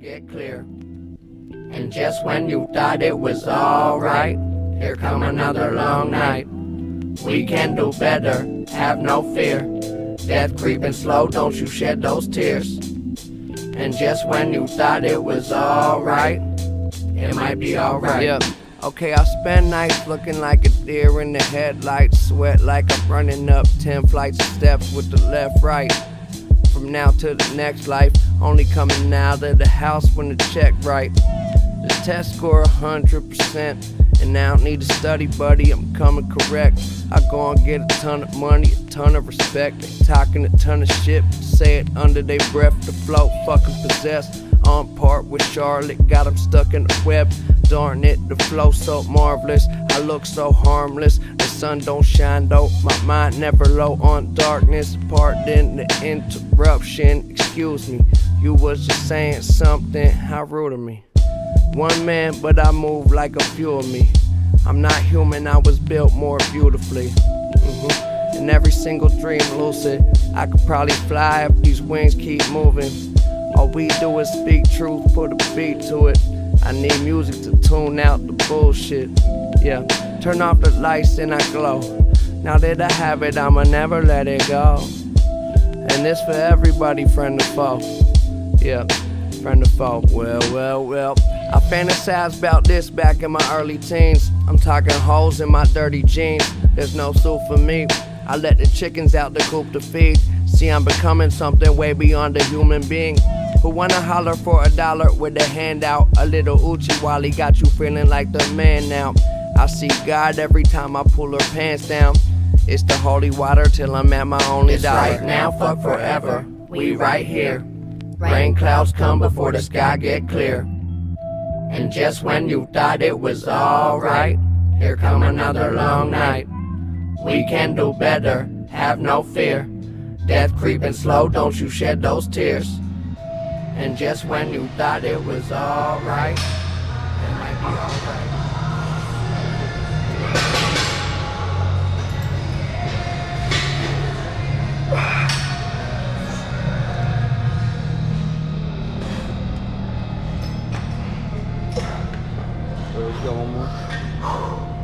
get clear. And just when you thought it was alright, here come another long night. We can do better, have no fear. Death creeping slow, don't you shed those tears. And just when you thought it was alright, it might be alright. Yep. Okay, I spend nights looking like a deer in the headlights, sweat like I'm running up 10 flights of steps with the left, right. From now to the next life, only coming out of the house when the check right. The test score 100%, and I don't need to study, buddy, I'm coming correct. I go and get a ton of money, a ton of respect. They talking a ton of shit, say it under their breath. The flow fucking possessed. On part with Charlotte, got him stuck in the web. Darn it, the flow so marvelous. I look so harmless. The sun don't shine though. My mind never low on darkness. Pardon the interruption. Excuse me. You was just saying something. How rude of me. One man, but I move like a few of me. I'm not human, I was built more beautifully. Mm-hmm. And every single dream lucid. I could probably fly if these wings keep moving. All we do is speak truth, put a beat to it. I need music to tune out the bullshit. Yeah, turn off the lights and I glow. Now that I have it, I'ma never let it go. And this for everybody, friend or foe. Yeah, friend or foe. Well, well, well. I fantasized about this back in my early teens. I'm talking holes in my dirty jeans. There's no soup for me. I let the chickens out the coop to feed. See, I'm becoming something way beyond a human being. Who wanna holler for a dollar with a handout? A little Uchi Wally got you feeling like the man now. I see God every time I pull her pants down. It's the holy water till I'm at my only It's dollar. right now, fuck forever. We right here. Rain clouds come before the sky get clear. And just when you thought it was alright, here come another long night. We can do better, have no fear. Death creeping slow, don't you shed those tears. And just when you thought it was alright, it might be alright. More.